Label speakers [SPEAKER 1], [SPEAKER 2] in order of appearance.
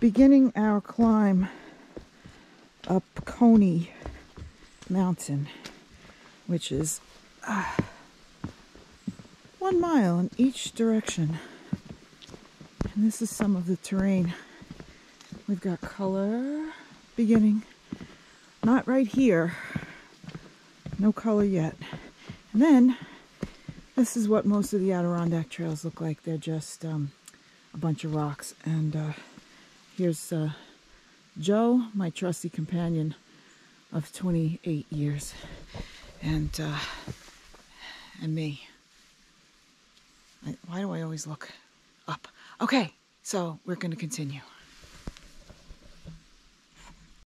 [SPEAKER 1] beginning our climb up Coney Mountain, which is uh, one mile in each direction. And this is some of the terrain. We've got color beginning, not right here, no color yet. And then this is what most of the Adirondack trails look like. They're just um, a bunch of rocks. And uh, here's uh, Joe, my trusty companion of 28 years, and uh, and me. I, why do I always look up? Okay, so we're going to continue.